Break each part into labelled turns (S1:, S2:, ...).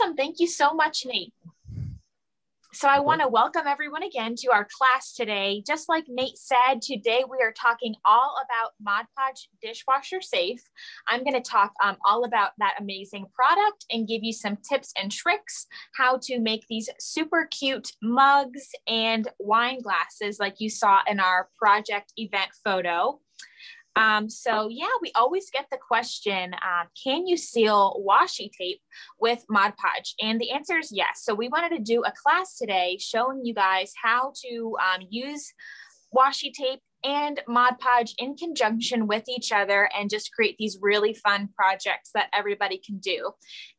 S1: Awesome. Thank you so much, Nate. So I want to welcome everyone again to our class today. Just like Nate said, today we are talking all about Mod Podge Dishwasher Safe. I'm going to talk um, all about that amazing product and give you some tips and tricks how to make these super cute mugs and wine glasses like you saw in our project event photo. Um, so yeah, we always get the question, um, can you seal washi tape with Mod Podge? And the answer is yes. So we wanted to do a class today showing you guys how to um, use washi tape and Mod Podge in conjunction with each other and just create these really fun projects that everybody can do.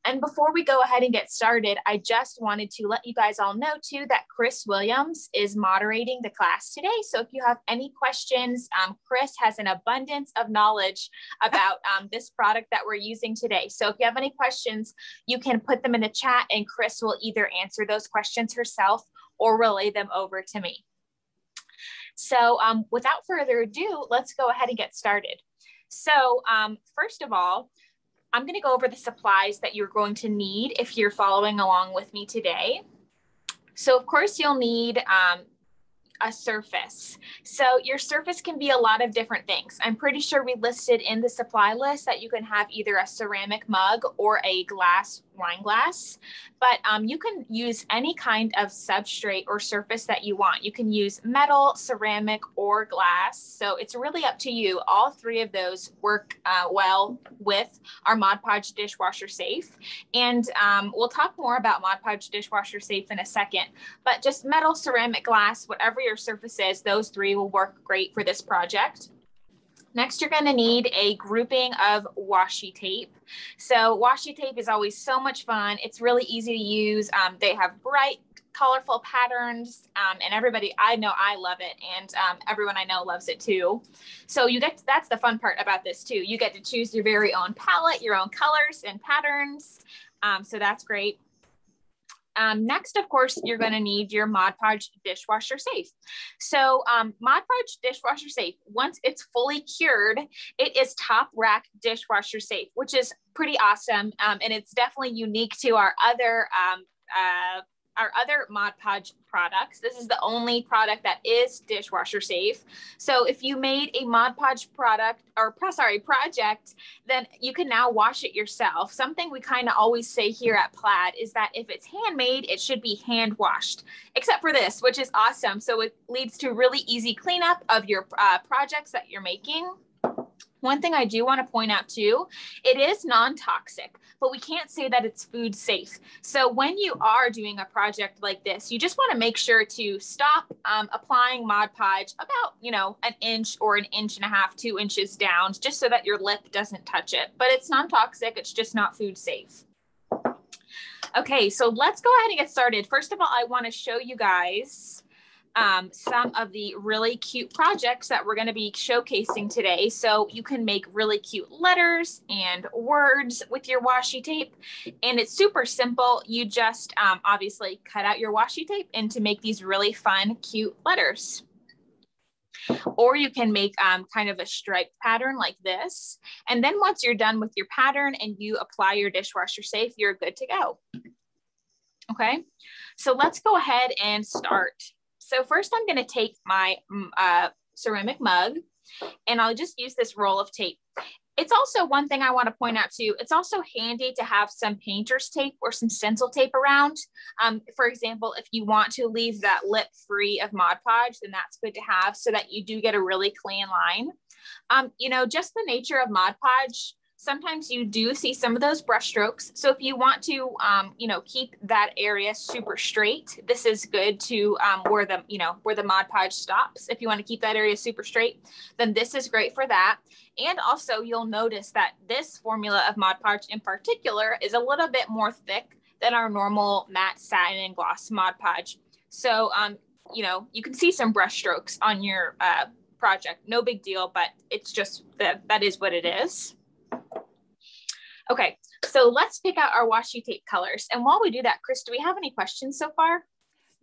S1: And before we go ahead and get started, I just wanted to let you guys all know too that Chris Williams is moderating the class today. So if you have any questions, um, Chris has an abundance of knowledge about um, this product that we're using today. So if you have any questions, you can put them in the chat and Chris will either answer those questions herself or relay them over to me. So um, without further ado, let's go ahead and get started. So um, first of all, I'm gonna go over the supplies that you're going to need if you're following along with me today. So of course you'll need um, a surface. So your surface can be a lot of different things. I'm pretty sure we listed in the supply list that you can have either a ceramic mug or a glass wine glass, but um, you can use any kind of substrate or surface that you want. You can use metal, ceramic, or glass. So it's really up to you. All three of those work uh, well with our Mod Podge dishwasher safe. And um, we'll talk more about Mod Podge dishwasher safe in a second, but just metal, ceramic, glass, whatever your surface is, those three will work great for this project. Next, you're gonna need a grouping of washi tape. So washi tape is always so much fun. It's really easy to use. Um, they have bright, colorful patterns um, and everybody i know i love it and um, everyone i know loves it too so you get to, that's the fun part about this too you get to choose your very own palette your own colors and patterns um, so that's great um, next, of course, you're going to need your Mod Podge dishwasher safe. So um, Mod Podge dishwasher safe, once it's fully cured, it is top rack dishwasher safe, which is pretty awesome. Um, and it's definitely unique to our other um, uh, our other Mod Podge products. This is the only product that is dishwasher safe. So if you made a Mod Podge product or sorry, project, then you can now wash it yourself. Something we kind of always say here at Plaid is that if it's handmade, it should be hand washed, except for this, which is awesome. So it leads to really easy cleanup of your uh, projects that you're making. One thing I do want to point out too, it is non-toxic, but we can't say that it's food safe. So when you are doing a project like this, you just want to make sure to stop um, applying Mod Podge about, you know, an inch or an inch and a half, two inches down, just so that your lip doesn't touch it. But it's non-toxic, it's just not food safe. Okay, so let's go ahead and get started. First of all, I want to show you guys um, some of the really cute projects that we're going to be showcasing today. So you can make really cute letters and words with your washi tape. And it's super simple. You just um, obviously cut out your washi tape and to make these really fun, cute letters. Or you can make um, kind of a striped pattern like this. And then once you're done with your pattern and you apply your dishwasher safe, you're good to go. Okay, so let's go ahead and start. So first I'm gonna take my mm, uh, ceramic mug and I'll just use this roll of tape. It's also one thing I want to point out too. It's also handy to have some painter's tape or some stencil tape around. Um, for example, if you want to leave that lip free of Mod Podge, then that's good to have so that you do get a really clean line. Um, you know, just the nature of Mod Podge, sometimes you do see some of those brush strokes. So if you want to, um, you know, keep that area super straight, this is good to um, where the, you know, where the Mod Podge stops. If you want to keep that area super straight, then this is great for that. And also you'll notice that this formula of Mod Podge in particular is a little bit more thick than our normal matte satin and gloss Mod Podge. So, um, you know, you can see some brush strokes on your uh, project. No big deal, but it's just that that is what it is. Okay, so let's pick out our washi tape colors. And while we do that, Chris, do we have any questions so far?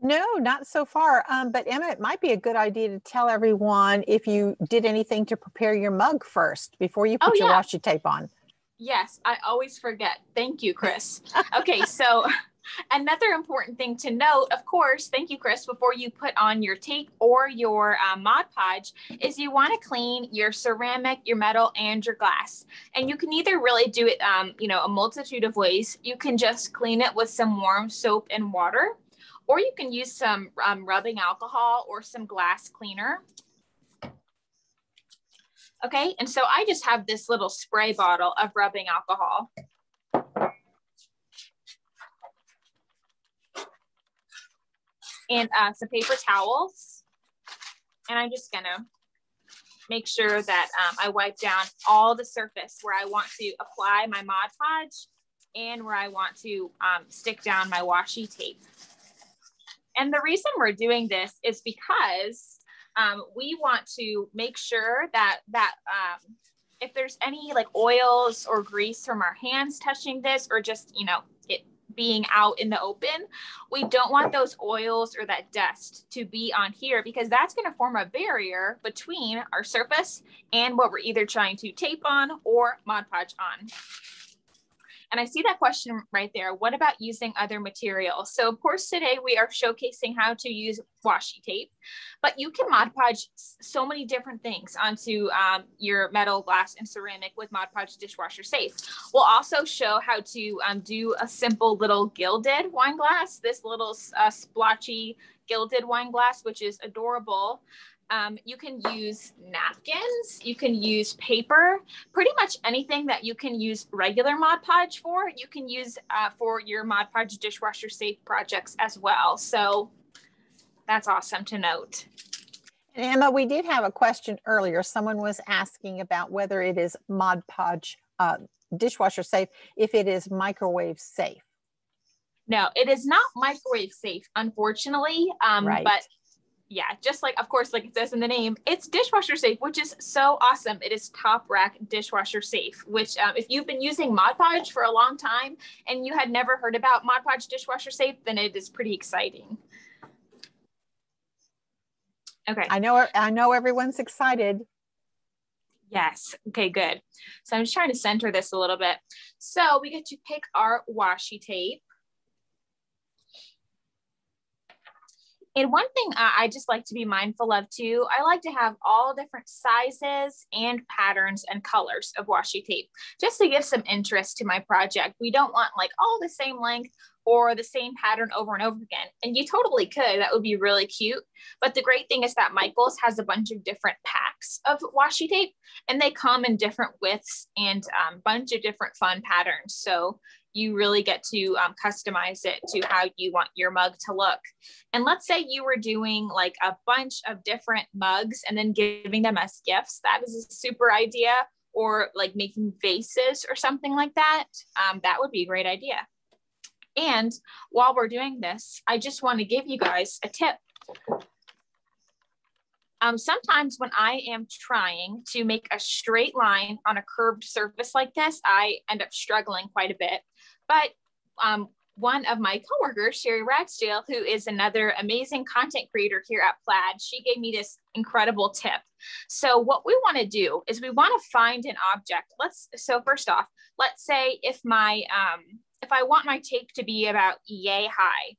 S2: No, not so far. Um, but Emma, it might be a good idea to tell everyone if you did anything to prepare your mug first before you put oh, your washi tape on.
S1: Yes, I always forget. Thank you, Chris. Okay, so another important thing to note, of course, thank you, Chris, before you put on your tape or your uh, Mod Podge, is you want to clean your ceramic, your metal, and your glass. And you can either really do it, um, you know, a multitude of ways. You can just clean it with some warm soap and water, or you can use some um, rubbing alcohol or some glass cleaner. Okay, and so I just have this little spray bottle of rubbing alcohol. And uh, some paper towels. And I'm just gonna make sure that um, I wipe down all the surface where I want to apply my Mod Podge and where I want to um, stick down my washi tape. And the reason we're doing this is because um, we want to make sure that that um, if there's any like oils or grease from our hands touching this or just you know it being out in the open we don't want those oils or that dust to be on here because that's going to form a barrier between our surface and what we're either trying to tape on or Mod Podge on and I see that question right there. What about using other materials? So of course, today we are showcasing how to use washi tape, but you can Mod Podge so many different things onto um, your metal, glass, and ceramic with Mod Podge Dishwasher Safe. We'll also show how to um, do a simple little gilded wine glass, this little uh, splotchy gilded wine glass, which is adorable. Um, you can use napkins, you can use paper, pretty much anything that you can use regular Mod Podge for, you can use uh, for your Mod Podge dishwasher safe projects as well. So that's awesome to note.
S2: And Emma, we did have a question earlier. Someone was asking about whether it is Mod Podge uh, dishwasher safe if it is microwave safe.
S1: No, it is not microwave safe, unfortunately. Um, right. But yeah, just like, of course, like it says in the name, it's dishwasher safe, which is so awesome. It is top rack dishwasher safe, which um, if you've been using Mod Podge for a long time and you had never heard about Mod Podge dishwasher safe, then it is pretty exciting.
S2: Okay. I know, I know everyone's excited.
S1: Yes. Okay, good. So I'm just trying to center this a little bit. So we get to pick our washi tape. And one thing I just like to be mindful of too, I like to have all different sizes and patterns and colors of washi tape just to give some interest to my project. We don't want like all the same length or the same pattern over and over again. And you totally could, that would be really cute. But the great thing is that Michaels has a bunch of different packs of washi tape and they come in different widths and a um, bunch of different fun patterns. So you really get to um, customize it to how you want your mug to look. And let's say you were doing like a bunch of different mugs and then giving them as gifts. That is a super idea. Or like making vases or something like that. Um, that would be a great idea. And while we're doing this, I just want to give you guys a tip. Um, sometimes when I am trying to make a straight line on a curved surface like this, I end up struggling quite a bit. But um, one of my coworkers, Sherry Ragsdale, who is another amazing content creator here at Plaid, she gave me this incredible tip. So what we want to do is we want to find an object. Let's so first off, let's say if my um, if I want my tape to be about yay high,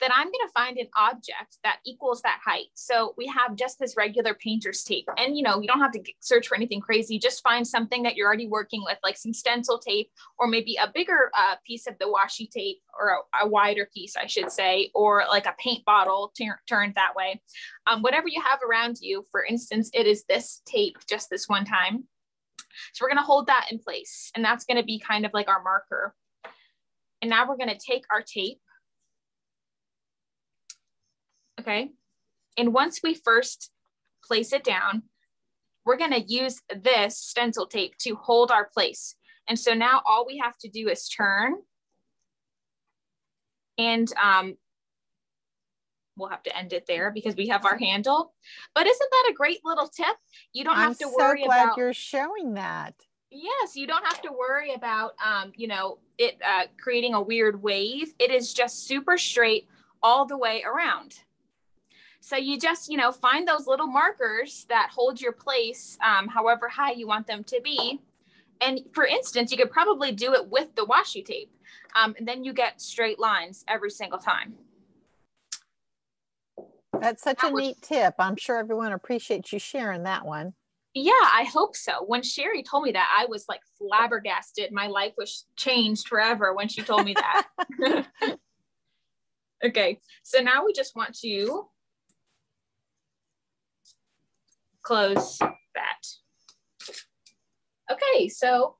S1: then I'm going to find an object that equals that height. So we have just this regular painter's tape. And, you know, you don't have to search for anything crazy. Just find something that you're already working with, like some stencil tape, or maybe a bigger uh, piece of the washi tape, or a, a, wider piece, I should say, or like a paint bottle turned that way. Um, whatever you have around you, for instance, it is this tape just this one time. So we're going to hold that in place. And that's going to be kind of like our marker. And now we're going to take our tape okay? And once we first place it down, we're gonna use this stencil tape to hold our place. And so now all we have to do is turn and um, we'll have to end it there because we have our handle. But isn't that a great little tip? You don't
S2: I'm
S1: have to worry
S2: so glad
S1: about-
S2: you're showing that.
S1: Yes, you don't have to worry about, um, you know, it uh, creating a weird wave. It is just super straight all the way around. So you just, you know, find those little markers that hold your place, um, however high you want them to be. And for instance, you could probably do it with the washi tape. Um, and then you get straight lines every single time.
S2: That's such that a was, neat tip. I'm sure everyone appreciates you sharing that one.
S1: Yeah, I hope so. When Sherry told me that, I was like flabbergasted. My life was changed forever when she told me that. okay, so now we just want to close that. Okay, so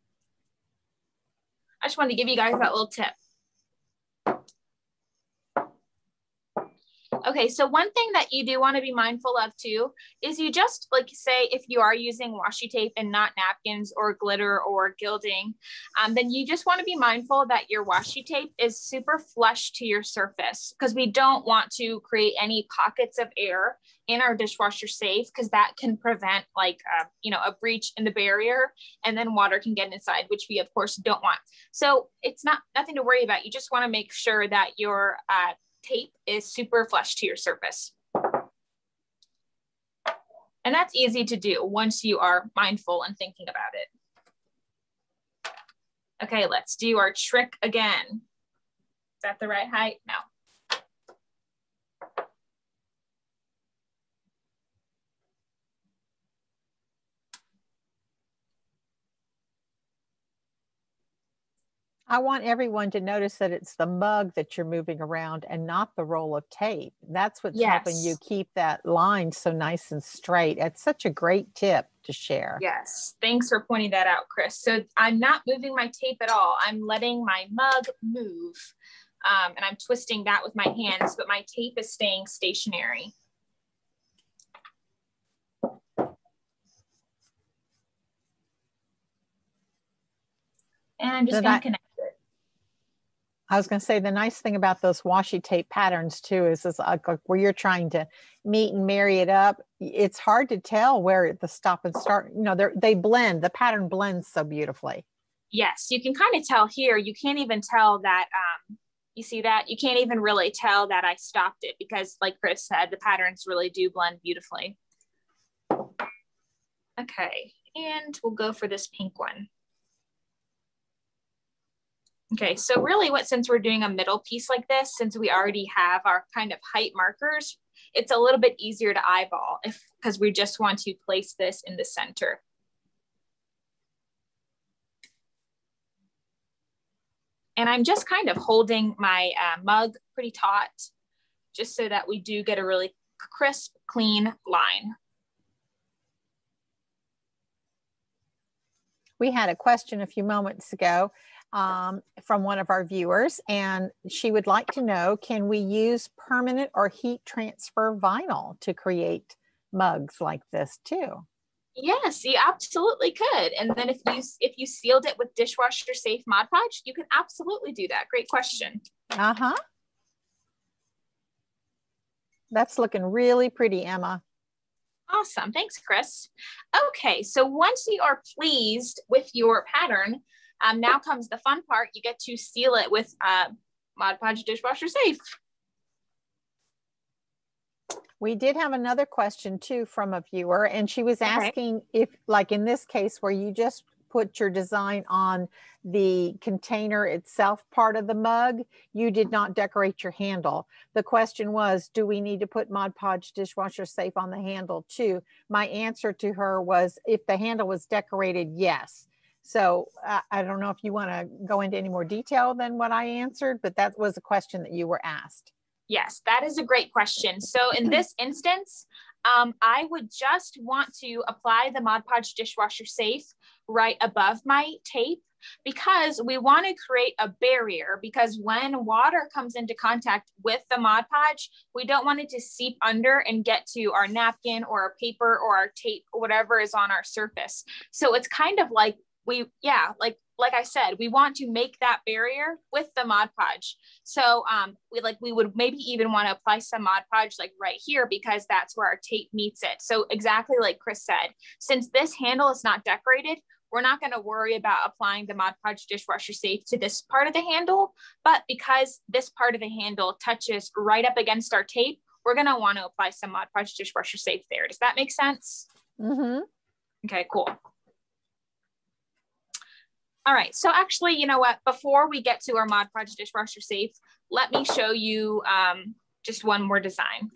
S1: I just wanted to give you guys that little tip. Okay, so one thing that you do want to be mindful of too is you just like say if you are using washi tape and not napkins or glitter or gilding, um, then you just want to be mindful that your washi tape is super flush to your surface because we don't want to create any pockets of air in our dishwasher safe because that can prevent like uh, you know a breach in the barrier and then water can get inside which we of course don't want. So it's not nothing to worry about you just want to make sure that your uh, tape is super flush to your surface. And that's easy to do once you are mindful and thinking about it. Okay, let's do our trick again. Is that the right height? No.
S2: I want everyone to notice that it's the mug that you're moving around and not the roll of tape. That's what's yes. helping you keep that line so nice and straight. It's such a great tip to share.
S1: Yes. Thanks for pointing that out, Chris. So I'm not moving my tape at all. I'm letting my mug move um, and I'm twisting that with my hands, but my tape is staying stationary. And I'm just going to connect
S2: I was going to say the nice thing about those washi tape patterns too is, is like, like where you're trying to meet and marry it up. It's hard to tell where the stop and start. You know, they they blend. The pattern blends so beautifully.
S1: Yes, you can kind of tell here. You can't even tell that. Um, you see that you can't even really tell that I stopped it because, like Chris said, the patterns really do blend beautifully. Okay, and we'll go for this pink one. Okay, so really what, since we're doing a middle piece like this, since we already have our kind of height markers, it's a little bit easier to eyeball if because we just want to place this in the center. And I'm just kind of holding my uh, mug pretty taut, just so that we do get a really crisp, clean line.
S2: We had a question a few moments ago um, from one of our viewers, and she would like to know can we use permanent or heat transfer vinyl to create mugs like this too?
S1: Yes, you absolutely could. And then if you if you sealed it with dishwasher safe Mod Podge, you can absolutely do that. Great question.
S2: Uh huh. That's looking really pretty, Emma.
S1: Awesome. Thanks, Chris. Okay, so once you are pleased with your pattern, um, now comes the fun part. You get to seal it with uh, Mod Podge Dishwasher Safe.
S2: We did have another question too from a viewer, and she was asking okay. if, like in this case, where you just put your design on the container itself part of the mug, you did not decorate your handle. The question was, do we need to put Mod Podge dishwasher safe on the handle too? My answer to her was, if the handle was decorated, yes. So uh, I don't know if you want to go into any more detail than what I answered, but that was a question that you were asked.
S1: Yes, that is a great question. So in this instance, um, I would just want to apply the Mod Podge dishwasher safe right above my tape because we want to create a barrier because when water comes into contact with the Mod Podge, we don't want it to seep under and get to our napkin or our paper or our tape, whatever is on our surface. So it's kind of like we yeah like like i said we want to make that barrier with the mod podge so um we like we would maybe even want to apply some mod podge like right here because that's where our tape meets it so exactly like chris said since this handle is not decorated we're not going to worry about applying the Mod Podge dishwasher safe to this part of the handle, but because this part of the handle touches right up against our tape, we're going to want to apply some Mod Podge dishwasher safe there. Does that make sense?
S2: Mm-hmm.
S1: Okay, cool. All right, so actually, you know what? Before we get to our Mod Podge dishwasher safe, let me show you um, just one more design.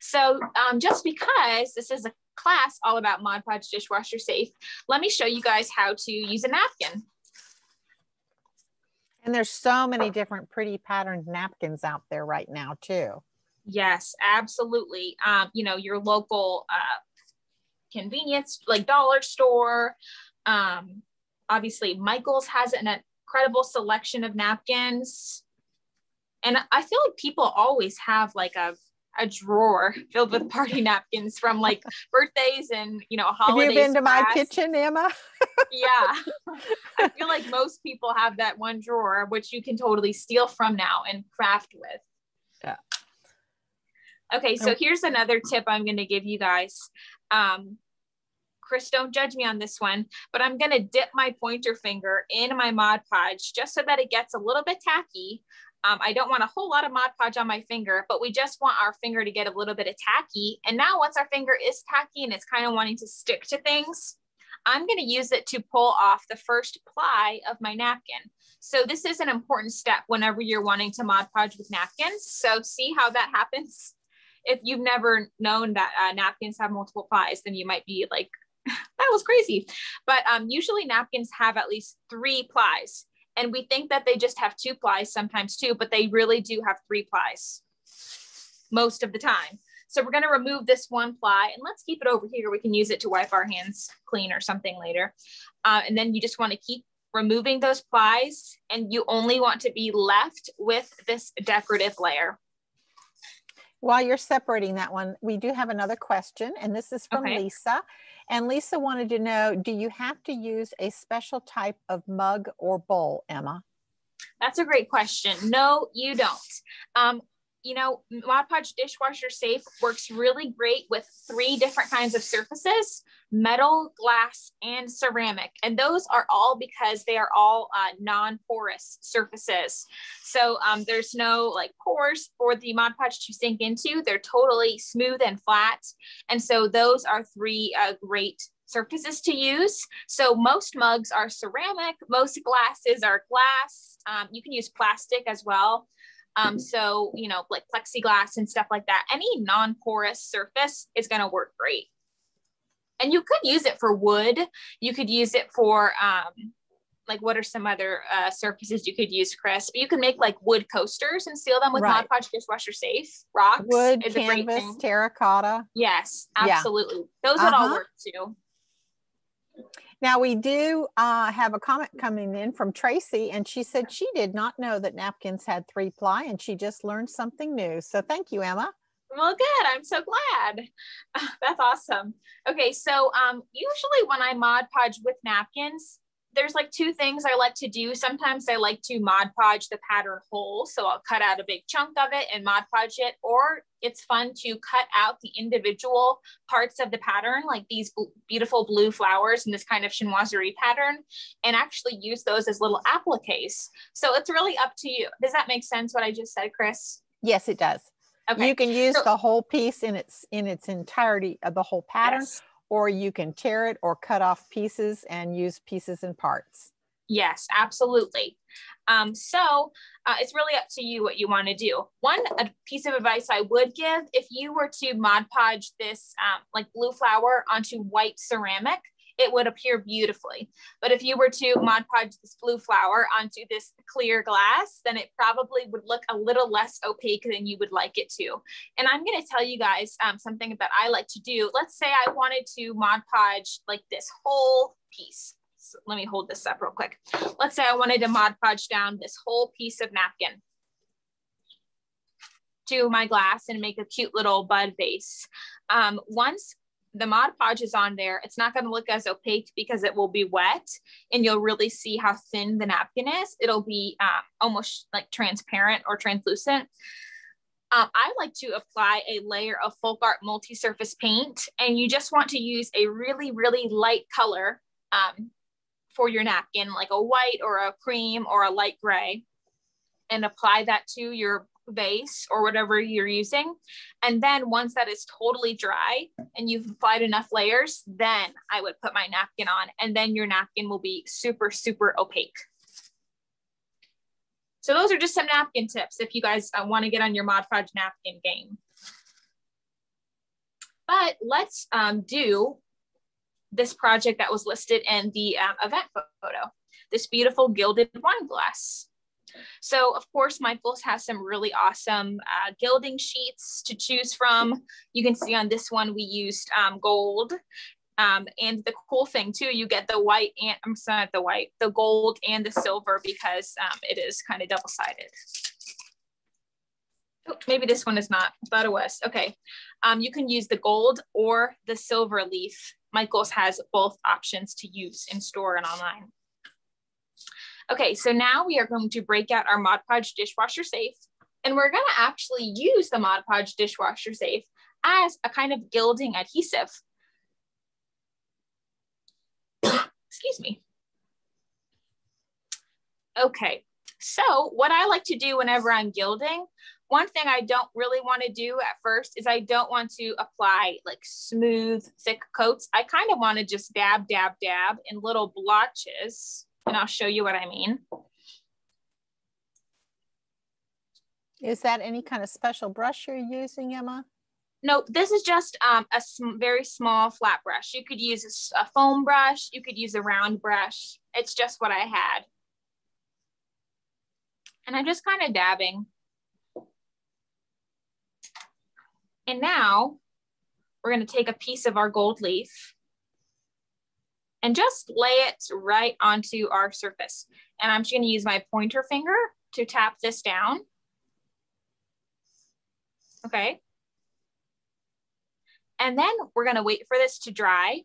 S1: So um, just because this is a class all about Mod Podge dishwasher safe, let me show you guys how to use a napkin.
S2: And there's so many different pretty patterned napkins out there right now too.
S1: Yes, absolutely. Um, you know, your local uh, convenience, like dollar store. Um, obviously, Michaels has an incredible selection of napkins. And I feel like people always have like a a drawer filled with party napkins from like birthdays and you know holidays.
S2: Have you been to my kitchen, Emma?
S1: yeah, I feel like most people have that one drawer which you can totally steal from now and craft with.
S2: Yeah.
S1: Okay, so here's another tip I'm going to give you guys. Um, Chris, don't judge me on this one, but I'm going to dip my pointer finger in my Mod Podge just so that it gets a little bit tacky. Um, I don't want a whole lot of Mod Podge on my finger, but we just want our finger to get a little bit of tacky. And now once our finger is tacky and it's kind of wanting to stick to things, I'm going to use it to pull off the first ply of my napkin. So this is an important step whenever you're wanting to Mod Podge with napkins. So see how that happens? If you've never known that uh, napkins have multiple plies, then you might be like, that was crazy. But um, usually napkins have at least three plies. And we think that they just have two plies, sometimes two, but they really do have three plies most of the time. So we're going to remove this one ply and let's keep it over here. We can use it to wipe our hands clean or something later. Uh, and then you just want to keep removing those plies and you only want to be left with this decorative layer.
S2: While you're separating that one, we do have another question, and this is from okay. Lisa. And Lisa wanted to know Do you have to use a special type of mug or bowl, Emma?
S1: That's a great question. No, you don't. Um, you know, Mod Podge Dishwasher Safe works really great with three different kinds of surfaces metal, glass, and ceramic. And those are all because they are all uh, non porous surfaces. So um, there's no like pores for the Mod Podge to sink into, they're totally smooth and flat. And so those are three uh, great surfaces to use. So most mugs are ceramic, most glasses are glass. Um, you can use plastic as well. Um, so, you know, like plexiglass and stuff like that, any non porous surface is going to work great. And you could use it for wood. You could use it for, um, like, what are some other uh, surfaces you could use, Chris? You can make like wood coasters and seal them with right. Mod Podge dishwasher safe. Rocks,
S2: wood, canvas, terracotta.
S1: Yes, absolutely. Yeah. Those would uh-huh. all work too.
S2: Now we do uh, have a comment coming in from Tracy, and she said she did not know that napkins had three ply, and she just learned something new. So thank you, Emma.
S1: Well, good. I'm so glad. That's awesome. Okay, so um, usually when I Mod Podge with napkins, there's like two things I like to do. Sometimes I like to Mod Podge the pattern whole. So I'll cut out a big chunk of it and Mod Podge it. Or it's fun to cut out the individual parts of the pattern, like these beautiful blue flowers and this kind of chinoiserie pattern, and actually use those as little appliques. So it's really up to you. Does that make sense what I just said, Chris?
S2: Yes, it does. Okay. You can use so, the whole piece in its in its entirety of the whole pattern, yes or you can tear it or cut off pieces and use pieces and parts.
S1: Yes, absolutely. Um, so uh, it's really up to you what you want to do. One a piece of advice I would give if you were to Mod Podge this um, like blue flower onto white ceramic, it would appear beautifully. But if you were to Mod Podge this blue flower onto this clear glass, then it probably would look a little less opaque than you would like it to. And I'm going to tell you guys um, something that I like to do. Let's say I wanted to Mod Podge like this whole piece. So let me hold this up real quick. Let's say I wanted to Mod Podge down this whole piece of napkin to my glass and make a cute little bud vase. Um, once the Mod Podge is on there, it's not going to look as opaque because it will be wet and you'll really see how thin the napkin is. It'll be um, almost like transparent or translucent. Um, I like to apply a layer of folk art multi-surface paint and you just want to use a really, really light color um, for your napkin, like a white or a cream or a light gray and apply that to your vase or whatever you're using. And then once that is totally dry and you've applied enough layers, then I would put my napkin on and then your napkin will be super, super opaque. So those are just some napkin tips if you guys uh, want to get on your Mod Podge napkin game. But let's um, do this project that was listed in the um, event photo, this beautiful gilded wine glass. So of course, Michaels has some really awesome uh, gilding sheets to choose from. You can see on this one, we used um, gold. Um, and the cool thing too, you get the white and I'm sorry, the white, the gold and the silver because um, it is kind of double sided. Oh, maybe this one is not, thought it was. Okay. Um, you can use the gold or the silver leaf. Michaels has both options to use in store and online. Okay, so now we are going to break out our Mod Podge dishwasher safe and we're gonna actually use the Mod Podge dishwasher safe as a kind of gilding adhesive. Excuse me. Okay, so what I like to do whenever I'm gilding, one thing I don't really want to do at first is I don't want to apply like smooth, thick coats. I kind of want to just dab, dab, dab in little blotches. And I'll show you what I mean.
S2: Is that any kind of special brush you're using, Emma?
S1: No, this is just um, a sm very small flat brush. You could use a, a foam brush. You could use a round brush. It's just what I had. And I'm just kind of dabbing. And now we're going to take a piece of our gold leaf and just lay it right onto our surface. And I'm just to use my pointer finger to tap this down. Okay. And then we're going to wait for this to dry.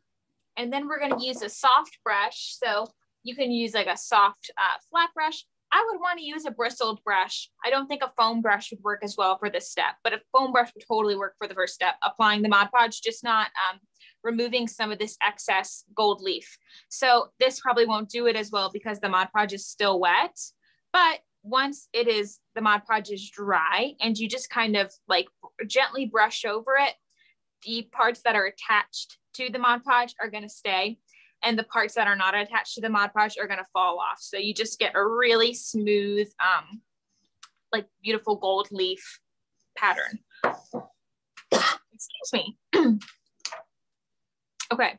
S1: And then we're going to use a soft brush. So you can use like a soft uh, flat brush I would want to use a bristled brush. I don't think a foam brush would work as well for this step, but a foam brush would totally work for the first step, applying the Mod Podge, just not um, removing some of this excess gold leaf. So this probably won't do it as well because the Mod Podge is still wet, but once it is, the Mod Podge is dry and you just kind of like gently brush over it, the parts that are attached to the Mod Podge are gonna stay and the parts that are not attached to the Mod Podge are going to fall off. So you just get a really smooth, um, like beautiful gold leaf pattern. Excuse me. okay.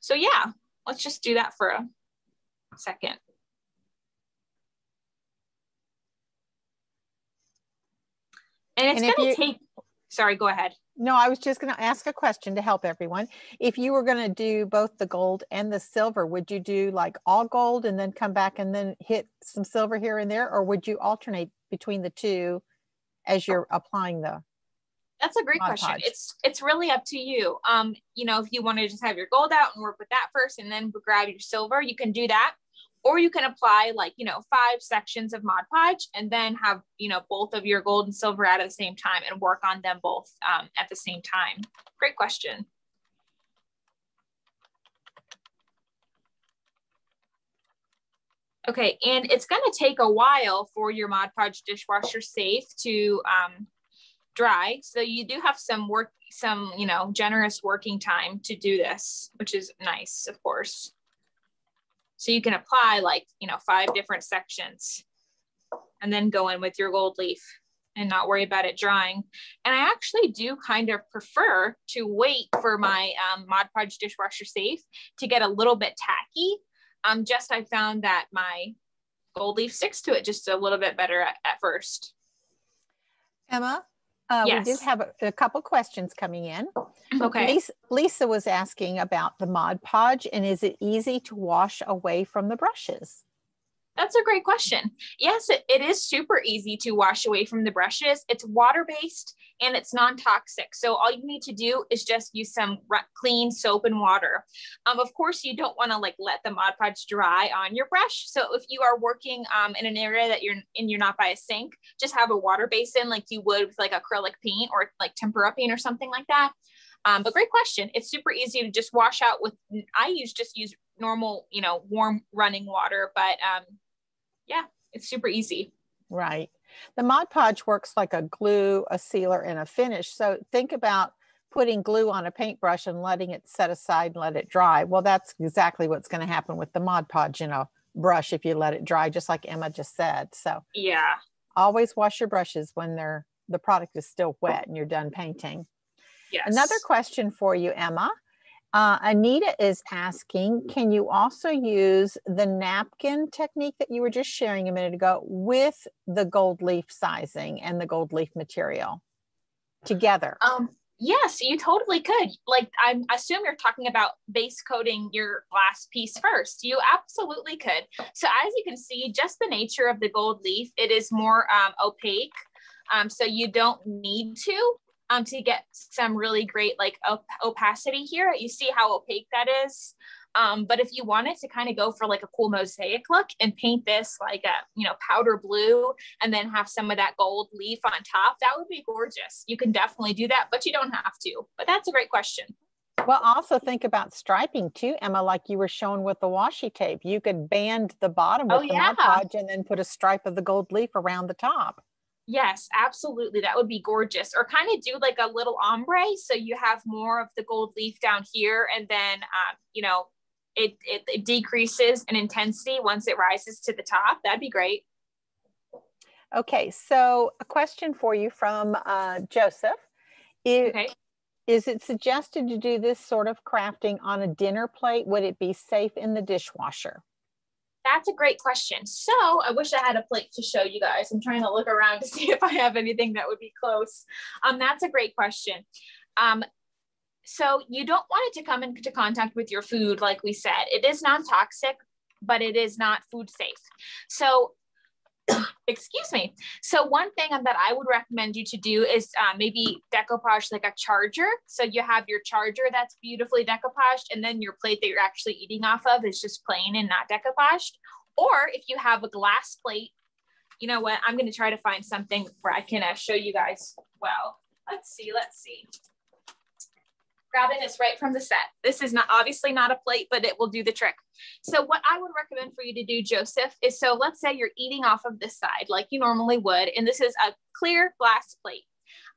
S1: So yeah, let's just do that for a second. And it's and going to take, sorry, go ahead.
S2: No, I was just going to ask a question to help everyone. If you were going to do both the gold and the silver, would you do like all gold and then come back and then hit some silver here and there, or would you alternate between the two as you're applying the?
S1: That's a great question. It's it's really up to you. Um, you know, if you want to just have your gold out and work with that first, and then grab your silver, you can do that or you can apply like you know five sections of mod podge and then have you know both of your gold and silver at the same time and work on them both um, at the same time. Great question. Okay and it's going to take a while for your mod podge dishwasher safe to um, dry. So you do have some work some you know generous working time to do this which is nice of course so you can apply like, you know, five different sections and then go in with your gold leaf and not worry about it drying. And I actually do kind of prefer to wait for my um, Mod Podge dishwasher safe to get a little bit tacky. Um, just I found that my gold leaf sticks to it just a little bit better at, at first.
S2: Emma, uh, yes. We do have a, a, couple questions coming in.
S1: Okay.
S2: Lisa, Lisa, was asking about the Mod Podge and is it easy to wash away from the brushes?
S1: That's a great question. Yes, it, it is super easy to wash away from the brushes. It's water based and it's non toxic. So all you need to do is just use some clean soap and water. Um, of course, you don't want to like let the Mod Podge dry on your brush. So if you are working um, in an area that you're in, you're not by a sink, just have a water basin like you would with like acrylic paint or like tempera paint or something like that. Um, but great question. It's super easy to just wash out with, I use just use normal, you know, warm running water, but um, yeah, it's super easy.
S2: Right. The Mod Podge works like a glue, a sealer, and a finish. So think about putting glue on a paintbrush and letting it set aside and let it dry. Well, that's exactly what's going to happen with the Mod Podge in a brush if you let it dry, just like Emma just said. So
S1: yeah,
S2: always wash your brushes when they're the product is still wet and you're done painting.
S1: Yes.
S2: Another question for you, Emma. Uh, Anita is asking, can you also use the napkin technique that you were just sharing a minute ago with the gold leaf sizing and the gold leaf material together?
S1: Um, yes, you totally could. Like, I assume you're talking about base coating your glass piece first. You absolutely could. So as you can see, just the nature of the gold leaf, it is more um, opaque. Um, so you don't need to um, to get some really great like op- opacity here. You see how opaque that is. Um, but if you wanted to kind of go for like a cool mosaic look and paint this like a you know powder blue and then have some of that gold leaf on top, that would be gorgeous. You can definitely do that, but you don't have to. But that's a great question.
S2: Well, also think about striping too, Emma, like you were showing with the washi tape. You could band the bottom with
S1: oh,
S2: the
S1: yeah.
S2: Mod Podge and then put a stripe of the gold leaf around the top.
S1: Yes, absolutely. That would be gorgeous. Or kind of do like a little ombre. So you have more of the gold leaf down here. And then, um, you know, it, it, it decreases in intensity once it rises to the top. That'd be great.
S2: Okay. So a question for you from uh, Joseph. Is,
S1: Okay.
S2: is it suggested to do this sort of crafting on a dinner plate? Would it be safe in the dishwasher?
S1: That's a great question. So I wish I had a plate to show you guys. I'm trying to look around to see if I have anything that would be close. Um, that's a great question. Um, so you don't want it to come into contact with your food, like we said. It is non-toxic, but it is not food safe. So excuse me. So one thing that I would recommend you to do is uh, maybe decoupage like a charger. So you have your charger that's beautifully decoupaged, and then your plate that you're actually eating off of is just plain and not decoupaged. Or if you have a glass plate, you know what? I'm going to try to find something where I can uh, show you guys well. Let's see. Let's see. Grabbing this right from the set. This is not obviously not a plate, but it will do the trick. So what I would recommend for you to do, Joseph, is so let's say you're eating off of this side like you normally would, and this is a clear glass plate.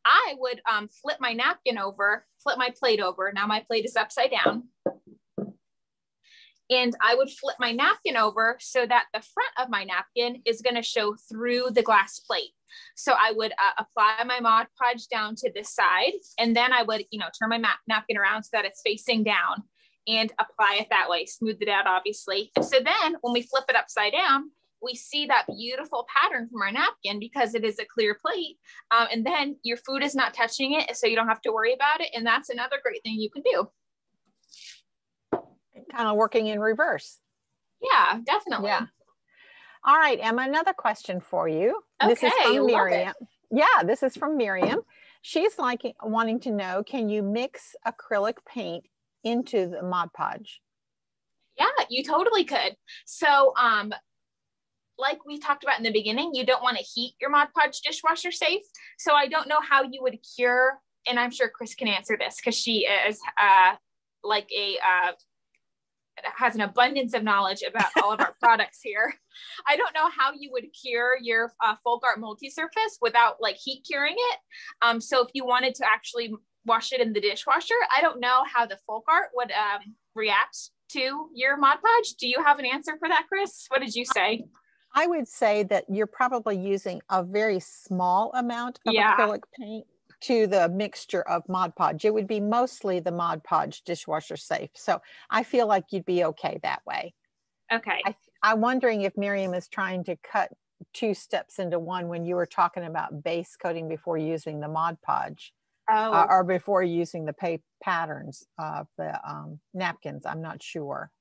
S1: I would um, flip my napkin over, flip my plate over. Now my plate is upside down. And I would flip my napkin over so that the front of my napkin is going to show through the glass plate. So I would uh, apply my Mod Podge down to this side, and then I would, you know, turn my napkin around so that it's facing down and apply it that way, smooth it out, obviously. So then when we flip it upside down, we see that beautiful pattern from our napkin because it is a clear plate. Um, and then your food is not touching it, so you don't have to worry about it. And that's another great thing you can do.
S2: Kind of working in reverse.
S1: Yeah, definitely.
S2: Yeah. All right, Emma, another question for you. this is
S1: Okay,
S2: from Miriam. Yeah, this is from Miriam. She's like wanting to know, can you mix acrylic paint into the Mod Podge?
S1: Yeah, you totally could. So, um, like we talked about in the beginning, you don't want to heat your Mod Podge dishwasher safe. So I don't know how you would cure, and I'm sure Chris can answer this because she is uh, like a uh, has an abundance of knowledge about all of our products here. I don't know how you would cure your uh, folk art multi-surface without like heat curing it. Um, so if you wanted to actually wash it in the dishwasher, I don't know how the folk art would um, react to your Mod Podge. Do you have an answer for that, Chris? What did you say?
S2: I would say that you're probably using a very small amount of
S1: Yeah.
S2: acrylic paint to the mixture of Mod Podge. It would be mostly the Mod Podge dishwasher safe. So I feel like you'd be okay that way.
S1: Okay.
S2: I, I'm wondering if Miriam is trying to cut two steps into one when you were talking about base coating before using the Mod Podge
S1: Oh,
S2: uh, or before using the patterns of the um, napkins. I'm not sure.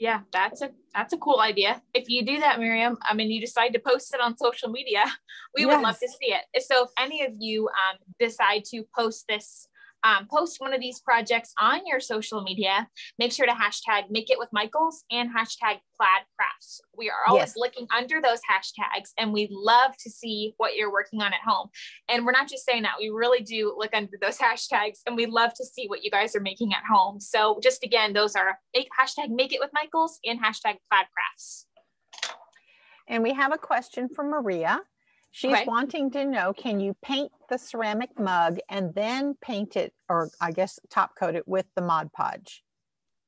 S1: Yeah, that's a that's a cool idea. If you do that, Miriam, I mean, you decide to post it on social media, we would love to see it. So if any of you um, decide to post this, um, post one of these projects on your social media, make sure to hashtag make it with Michaels and hashtag plaid crafts. We are always
S2: Yes.
S1: looking under those hashtags and we love to see what you're working on at home. And we're not just saying that, we really do look under those hashtags and we love to see what you guys are making at home. So just again, those are make, hashtag make it with Michaels and hashtag plaid crafts.
S2: And we have a question from Maria. She's okay. wanting to know can you paint the ceramic mug and then paint it, or I guess top coat it with the Mod Podge?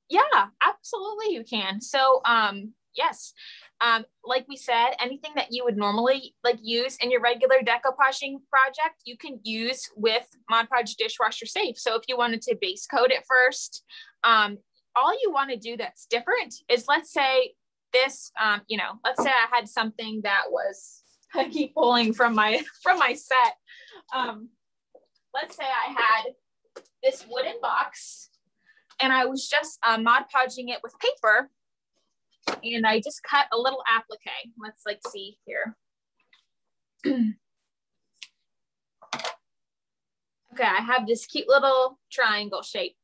S1: Yeah, absolutely, you can. So, um, yes, um, like we said, anything that you would normally like use in your regular decoupaging project, you can use with Mod Podge Dishwasher Safe. So if you wanted to base coat it first, um, all you want to do that's different is let's say this, um, you know, let's say I had something that was I keep pulling from my from my set. Um, let's say I had this wooden box and I was just uh, Mod Podging it with paper and I just cut a little applique. Let's like see here. okay, I have this cute little triangle shape.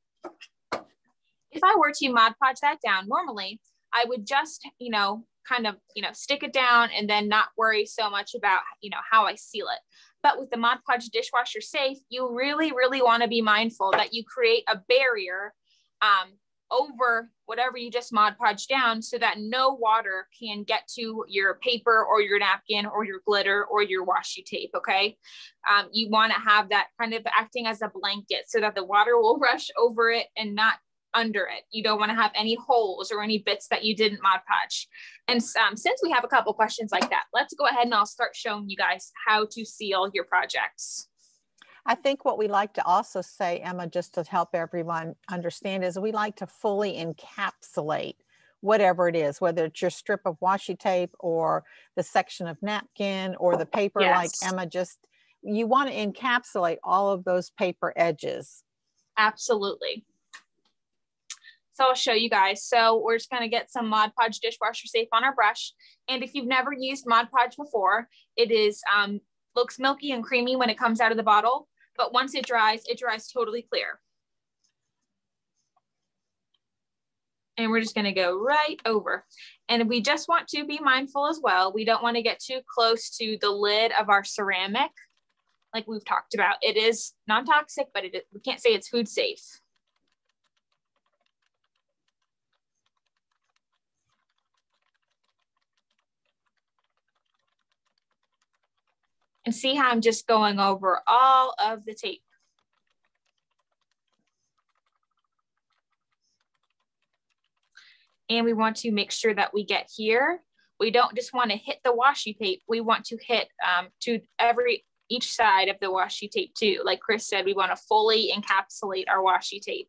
S1: If I were to Mod Podge that down, normally I would just, you know, kind of, you know, stick it down and then not worry so much about, you know, how I seal it. But with the Mod Podge dishwasher safe, you really, really want to be mindful that you create a barrier um, over whatever you just Mod Podge down so that no water can get to your paper or your napkin or your glitter or your washi tape. Okay. Um, you want to have that kind of acting as a blanket so that the water will rush over it and not under it. You don't want to have any holes or any bits that you didn't Mod Podge. And um, since we have a couple questions like that, let's go ahead and I'll start showing you guys how to seal your projects.
S2: I think what we like to also say, Emma, just to help everyone understand, is we like to fully encapsulate whatever it is, whether it's your strip of washi tape or the section of napkin or the paper, yes. like Emma just, you want to encapsulate all of those paper edges.
S1: Absolutely. So I'll show you guys. So we're just gonna get some Mod Podge dishwasher safe on our brush. And if you've never used Mod Podge before, it is um, looks milky and creamy when it comes out of the bottle but once it dries, it dries totally clear. And we're just gonna go right over. And we just want to be mindful as well. We don't wanna get too close to the lid of our ceramic, like we've talked about. It is non-toxic, but it, we can't say it's food safe. And see how I'm just going over all of the tape. And we want to make sure that we get here. We don't just want to hit the washi tape. We want to hit um, to every each side of the washi tape too. Like Chris said, we want to fully encapsulate our washi tape.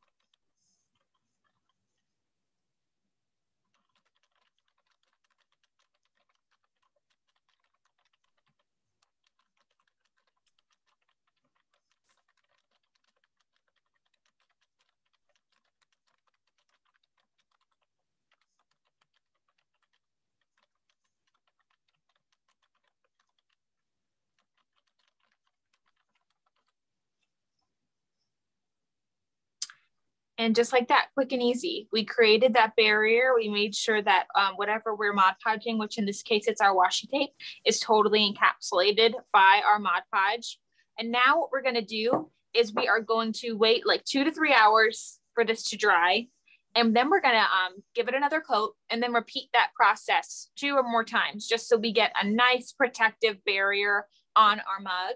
S1: And just like that, quick and easy. We created that barrier. We made sure that um, whatever we're Mod Podging, which in this case it's our washi tape, is totally encapsulated by our Mod Podge. And now what we're gonna do is we are going to wait like two to three hours for this to dry. And then we're gonna um, give it another coat and then repeat that process two or more times just so we get a nice protective barrier on our mug.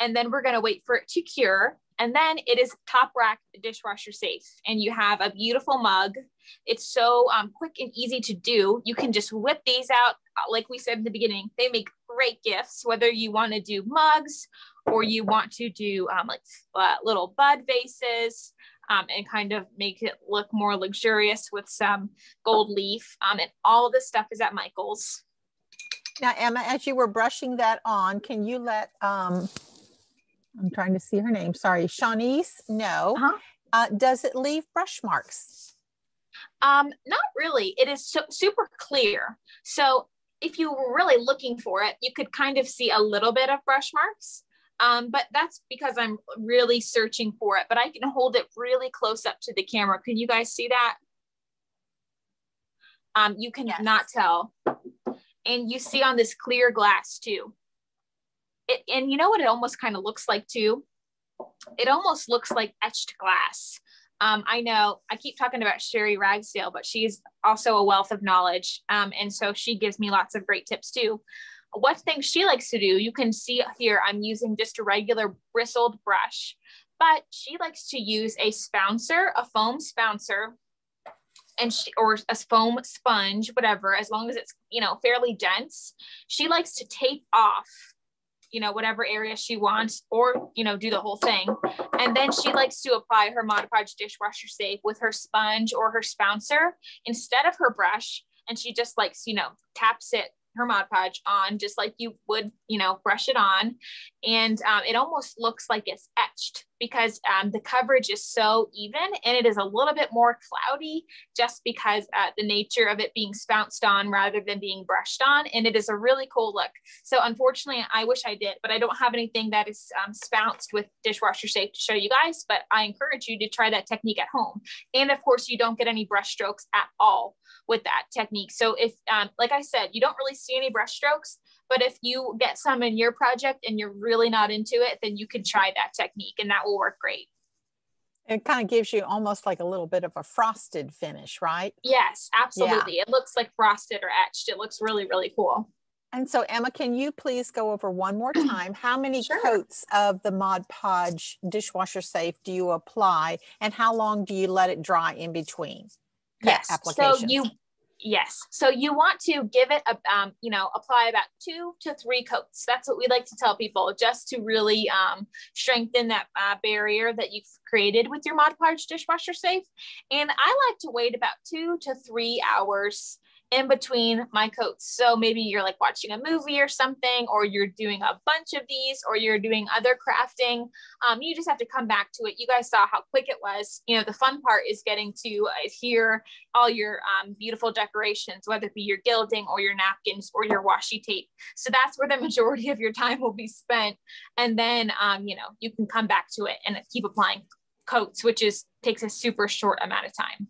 S1: And then we're gonna wait for it to cure and then it is top rack dishwasher safe. And you have a beautiful mug. It's so um, quick and easy to do. You can just whip these out. Uh, like we said in the beginning, they make great gifts, whether you want to do mugs or you want to do um, like uh, little bud vases. Um, and kind of make it look more luxurious with some gold leaf. Um, and all this stuff is at Michaels.
S2: Now, Emma, as you were brushing that on, can you let um, I'm trying to see her name. Sorry, Shawnice. No. Uh-huh. Uh, does it leave brush marks?
S1: Um, not really. It is so, super clear. So if you were really looking for it, you could kind of see a little bit of brush marks. Um, but that's because I'm really searching for it. But I can hold it really close up to the camera. Can you guys see that? Um, you can yes. not tell. And you see on this clear glass too it, and you know what it almost kind of looks like too? It almost looks like etched glass. Um, I know I keep talking about Sherry Ragsdale, but she's also a wealth of knowledge. Um, and so she gives me lots of great tips too. what things she likes to do. You can see here, I'm using just a regular bristled brush, but she likes to use a spouncer, a foam spouncer, and she, or a foam sponge, whatever, as long as it's, you know, fairly dense. She likes to tape off you know whatever area she wants or you know do the whole thing. And then she likes to apply her Mod Podge dishwasher safe with her sponge or her spouncer instead of her brush. And she just likes you know taps it her Mod Podge on just like you would, you know, brush it on. And um, it almost looks like it's etched because um, the coverage is so even and it is a little bit more cloudy just because uh, the nature of it being spounced on rather than being brushed on. And it is a really cool look. So unfortunately, I wish I did, but I don't have anything that is um, spounced with dishwasher safe to show you guys, but I encourage you to try that technique at home. And of course, you don't get any brush strokes at all with that technique. So if, um, like I said, you don't really see any brush strokes, but if you get some in your project and you're really not into it, then you can try that technique and that will work great.
S2: It kind of gives you almost like a little bit of a frosted finish, right?
S1: Yes, absolutely. Yeah. It looks like frosted or etched. It looks really, really cool.
S2: And so, Emma, can you please go over one more time how many sure. coats of the Mod Podge dishwasher safe do you apply, and how long do you let it dry in between?
S1: Yes. So you Yes. So you want to give it a, um, you know, apply about two to three coats. That's what we like to tell people, just to really um, strengthen that uh, barrier that you've created with your Mod Podge dishwasher safe. And I like to wait about two to three hours in between my coats. So maybe you're like watching a movie or something, or you're doing a bunch of these, or you're doing other crafting. Um, you just have to come back to it. You guys saw how quick it was. You know, the fun part is getting to adhere all your um, beautiful decorations, whether it be your gilding or your napkins or your washi tape. So that's where the majority of your time will be spent. And then, um, you know, you can come back to it and keep applying coats, which is takes a super short amount of time.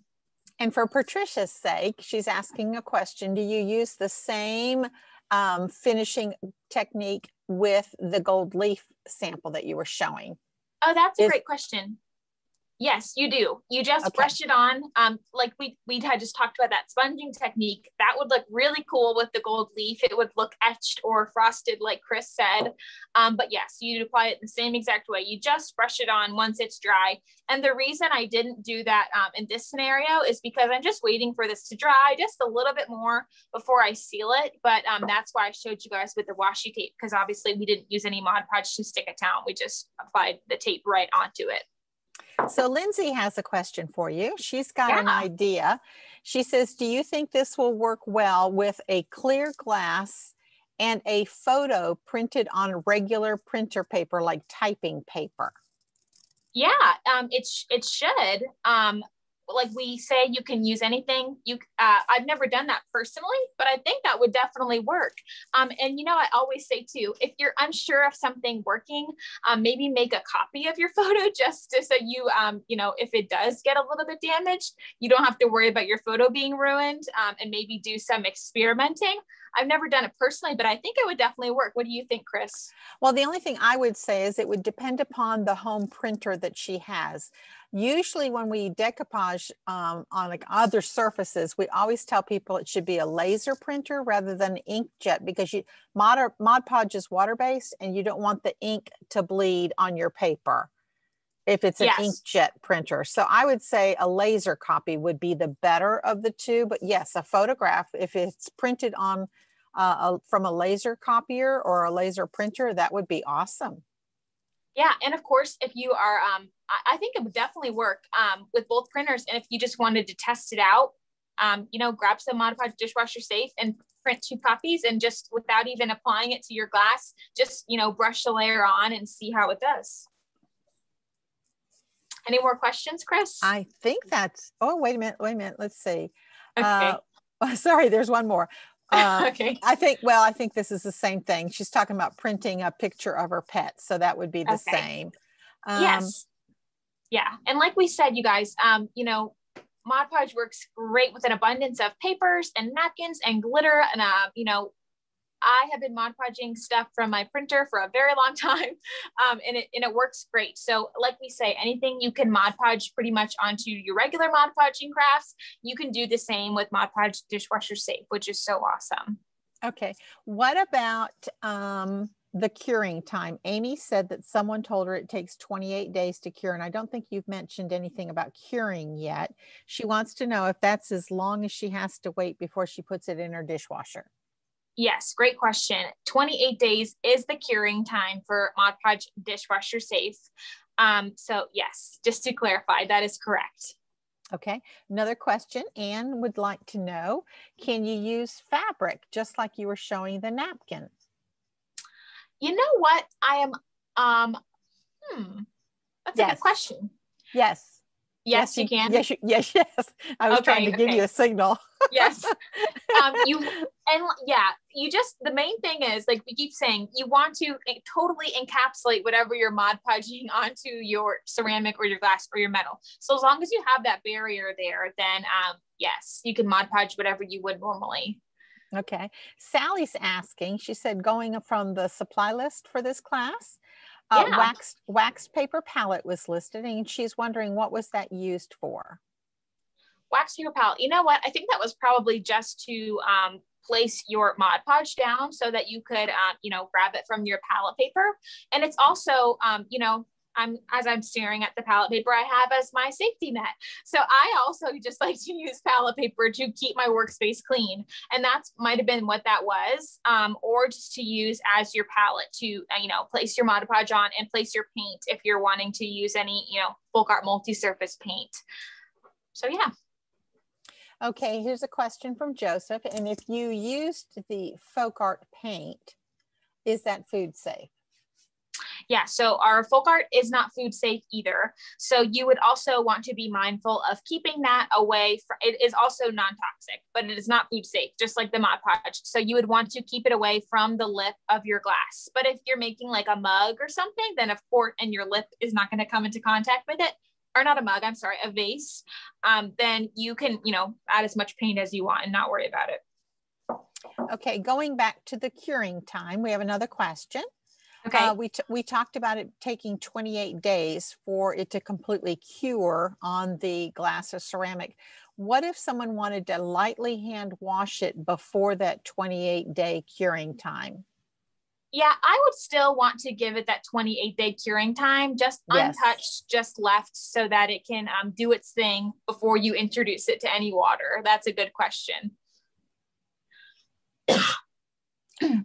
S2: And for Patricia's sake, she's asking a question. Do you use the same um, finishing technique with the gold leaf sample that you were showing?
S1: Oh, that's a Is, great question. Yes, you do. You just okay. brush it on. Um, like we we had just talked about that sponging technique. That would look really cool with the gold leaf. It would look etched or frosted, like Chris said. Um, but yes, you apply it the same exact way. You just brush it on once it's dry. And the reason I didn't do that um, in this scenario is because I'm just waiting for this to dry just a little bit more before I seal it. But um, that's why I showed you guys with the washi tape because obviously we didn't use any Mod Podge to stick it down. We just applied the tape right onto it.
S2: So Lindsay has a question for you. She's got yeah. an idea. She says, Do you think this will work well with a clear glass and a photo printed on regular printer paper like typing paper?
S1: Yeah, um, it, sh- it should. Um, like we say you can use anything you uh, i've never done that personally but i think that would definitely work um, and you know i always say too if you're unsure of something working um, maybe make a copy of your photo just to, so you um, you know if it does get a little bit damaged you don't have to worry about your photo being ruined um, and maybe do some experimenting I've never done it personally, but I think it would definitely work. What do you think, Chris?
S2: Well, the only thing I would say is it would depend upon the home printer that she has. Usually when we decoupage um, on like other surfaces, we always tell people it should be a laser printer rather than inkjet because you Mod, Mod Podge is water-based and you don't want the ink to bleed on your paper if it's an yes. inkjet printer. So I would say a laser copy would be the better of the two. But yes, a photograph, if it's printed on uh, a, from a laser copier or a laser printer, that would be awesome.
S1: Yeah, and of course, if you are, um, I, I, think it would definitely work um, with both printers. And if you just wanted to test it out, um, you know, grab some Mod Podge dishwasher safe and print two copies, and just without even applying it to your glass, just you know, brush the layer on and see how it does. Any more questions, Chris?
S2: I think that's. Oh, wait a minute. Wait a minute. Let's see. Okay. Uh, sorry, there's one more. Uh, okay. I think, well, I think this is the same thing. She's talking about printing a picture of her pet. So that would be the okay. same.
S1: Um, yes. Yeah. And like we said, you guys, um, you know, Mod Podge works great with an abundance of papers and napkins and glitter and, uh, you know, I have been Mod Podging stuff from my printer for a very long time, um, and, it, and it works great. So like we say, anything you can Mod Podge pretty much onto your regular Mod Podging crafts, you can do the same with Mod Podge Dishwasher Safe, which is so awesome.
S2: Okay. What about um, the curing time? Amy said that someone told her it takes 28 days to cure, and I don't think you've mentioned anything about curing yet. She wants to know if that's as long as she has to wait before she puts it in her dishwasher.
S1: Yes, great question. 28 days is the curing time for Mod Podge dishwasher safe. Um, so yes, just to clarify, that is correct.
S2: Okay, another question. Anne would like to know, can you use fabric just like you were showing the napkin?
S1: You know what? I am, um, hmm, that's yes. a good question.
S2: Yes.
S1: Yes, you, you can.
S2: Yes, you, yes, yes. I was okay, trying to give you a signal.
S1: Yes. Um, you and yeah, you just the main thing is like we keep saying you want to totally encapsulate whatever you're mod podging onto your ceramic or your glass or your metal. So as long as you have that barrier there, then um, yes, you can mod podge whatever you would normally.
S2: Okay. Sally's asking. She said going from the supply list for this class uh, yeah. waxed waxed paper palette was listed and she's wondering what was that used for
S1: wax paper palette you know what i think that was probably just to um, place your Mod Podge down so that you could um, you know grab it from your palette paper and it's also um, you know I'm as I'm staring at the palette paper I have as my safety net. So I also just like to use palette paper to keep my workspace clean. And that's might have been what that was. Um, or just to use as your palette to, uh, you know, place your Mod Podge on and place your paint if you're wanting to use any, you know, Folk Art multi-surface paint. So yeah.
S2: Okay, here's a question from Joseph. And if you used the folk art paint, is that food safe?
S1: Yeah, so our folk art is not food safe either. So you would also want to be mindful of keeping that away. From, it is also non-toxic, but it is not food safe, just like the Mod Podge. So you would want to keep it away from the lip of your glass. But if you're making like a mug or something, then of course, and your lip is not going to come into contact with it, or not a mug, I'm sorry, a vase, um, then you can, you know, add as much paint as you want and not worry about it.
S2: Okay, going back to the curing time, we have another question.
S1: Okay. Uh,
S2: we, we talked about it taking 28 days for it to completely cure on the glass or ceramic. What if someone wanted to lightly hand wash it before that 28 day curing time?
S1: Yeah, I would still want to give it that 28 day curing time, just yes. untouched, just left so that it can um, do its thing before you introduce it to any water. That's a good question.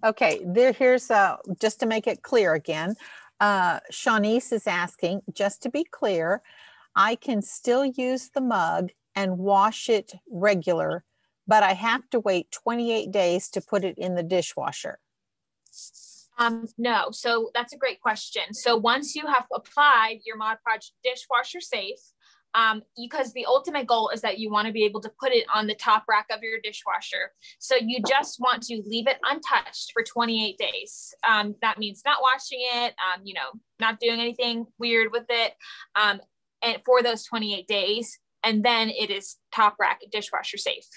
S2: okay, there, here's uh, just to make it clear again. Uh, Shawnice is asking, just to be clear, I can still use the mug and wash it regular, but I have to wait 28 days to put it in the dishwasher.
S1: Um, no, so that's a great question. So once you have applied your Mod Podge dishwasher safe, um, because the ultimate goal is that you want to be able to put it on the top rack of your dishwasher. So you just want to leave it untouched for 28 days. Um, that means not washing it, um, you know, not doing anything weird with it, um, and for those 28 days, and then it is top rack dishwasher safe.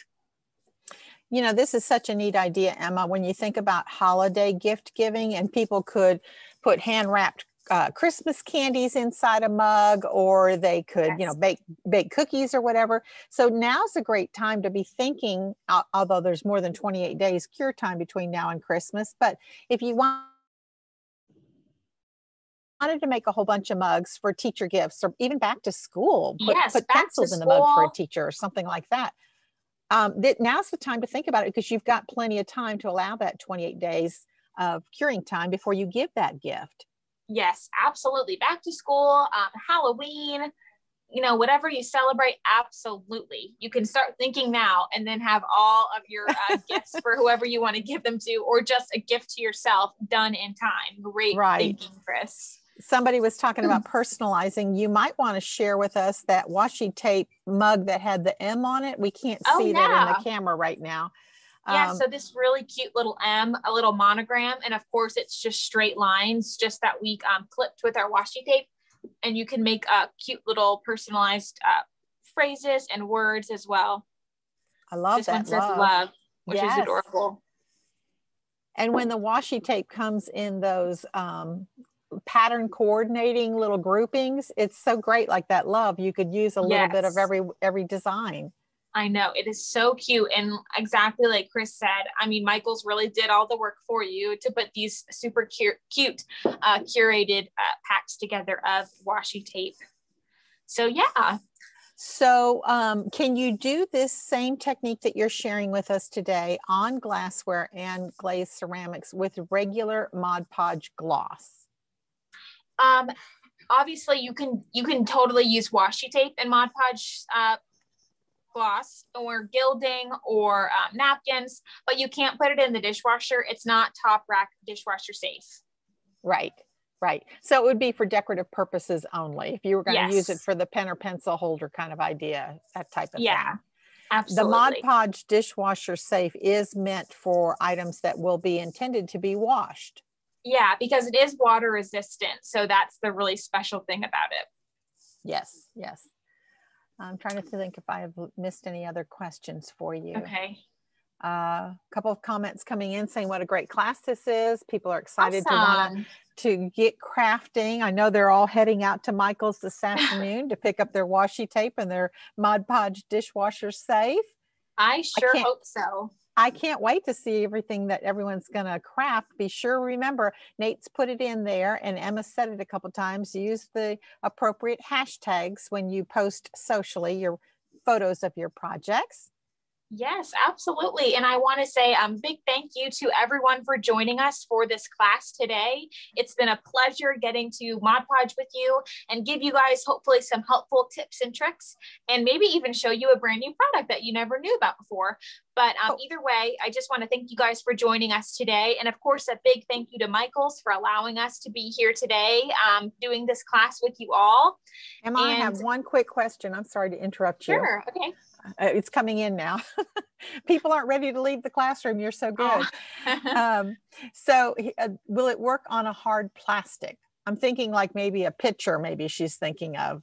S2: You know, this is such a neat idea, Emma. When you think about holiday gift giving, and people could put hand wrapped uh, Christmas candies inside a mug, or they could, yes. you know, bake bake cookies or whatever. So now's a great time to be thinking. Although there's more than 28 days cure time between now and Christmas, but if you want wanted to make a whole bunch of mugs for teacher gifts or even back to school
S1: put, yes,
S2: put pencils in the mug for a teacher or something like that um, that now's the time to think about it because you've got plenty of time to allow that 28 days of curing time before you give that gift
S1: Yes, absolutely. Back to school, um, Halloween, you know, whatever you celebrate, absolutely. You can start thinking now and then have all of your uh, gifts for whoever you want to give them to, or just a gift to yourself done in time. Great right. thinking, Chris.
S2: Somebody was talking about personalizing. You might want to share with us that washi tape mug that had the M on it. We can't oh, see yeah. that in the camera right now.
S1: Yeah, um, so this really cute little M, a little monogram, and of course it's just straight lines, just that we um, clipped with our washi tape. And you can make uh, cute little personalized uh, phrases and words as well.
S2: I love
S1: this
S2: that.
S1: one says love, love which yes. is adorable.
S2: And when the washi tape comes in those um, pattern coordinating little groupings, it's so great. Like that love, you could use a little bit of every every design.
S1: I know it is so cute. And exactly like Chris said, I mean, Michaels really did all the work for you to put these super cute, cute uh, curated uh, packs together of washi tape. So yeah.
S2: So um, can you do this same technique that you're sharing with us today on glassware and glazed ceramics with regular Mod Podge gloss?
S1: Um, obviously you can you can totally use washi tape and Mod Podge uh, gloss or gilding or um, napkins, but you can't put it in the dishwasher. It's not top rack dishwasher safe.
S2: Right, right. So it would be for decorative purposes only. If you were going to yes. use it for the pen or pencil holder kind of idea, that type of
S1: yeah.
S2: thing.
S1: Absolutely.
S2: The Mod Podge dishwasher safe is meant for items that will be intended to be washed.
S1: Yeah, because it is water resistant. So that's the really special thing about it.
S2: Yes, yes. I'm trying to think if I have missed any other questions for you.
S1: Okay.
S2: A uh, couple of comments coming in saying what a great class this is. People are excited awesome. to want to get crafting. I know they're all heading out to Michaels this afternoon to pick up their washi tape and their Mod Podge dishwasher safe.
S1: I sure I hope so.
S2: I can't wait to see everything that everyone's going to craft. Be sure remember Nate's put it in there and Emma said it a couple times. Use the appropriate hashtags when you post socially your photos of your projects.
S1: Yes, absolutely. And I want to say a um, big thank you to everyone for joining us for this class today. It's been a pleasure getting to Mod Podge with you and give you guys hopefully some helpful tips and tricks and maybe even show you a brand new product that you never knew about before. But um, oh. either way, I just want to thank you guys for joining us today. And of course, a big thank you to Michaels for allowing us to be here today um, doing this class with you all.
S2: Emma, and, I have one quick question. I'm sorry to interrupt
S1: you. Sure, okay.
S2: Uh, it's coming in now. People aren't ready to leave the classroom. You're so good. Oh. um, so, uh, will it work on a hard plastic? I'm thinking like maybe a pitcher. Maybe she's thinking of,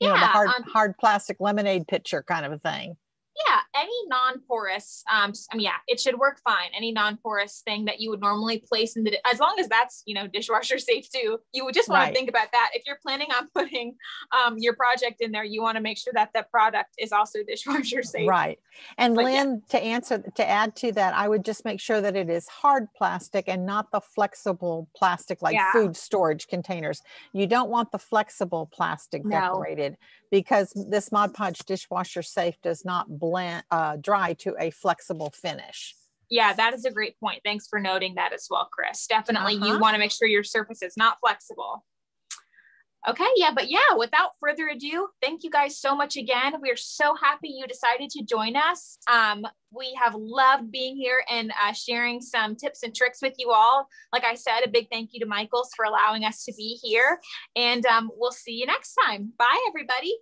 S2: you yeah, know, the hard hard plastic lemonade pitcher kind of a thing
S1: yeah, any non-porous, um, I mean, yeah, it should work fine. Any non-porous thing that you would normally place in the, as long as that's, you know, dishwasher safe too, you would just want right. to think about that. If you're planning on putting um, your project in there, you want to make sure that the product is also dishwasher safe.
S2: Right. And but, Lynn, yeah. to answer, to add to that, I would just make sure that it is hard plastic and not the flexible plastic like yeah. food storage containers. You don't want the flexible plastic no. decorated because this Mod Podge dishwasher safe does not blend uh, dry to a flexible finish.
S1: Yeah, that is a great point. Thanks for noting that as well, Chris. Definitely, uh-huh. you want to make sure your surface is not flexible. Okay, yeah, but yeah, without further ado, thank you guys so much again. We are so happy you decided to join us. Um, we have loved being here and uh, sharing some tips and tricks with you all. Like I said, a big thank you to Michaels for allowing us to be here. And um, we'll see you next time. Bye, everybody.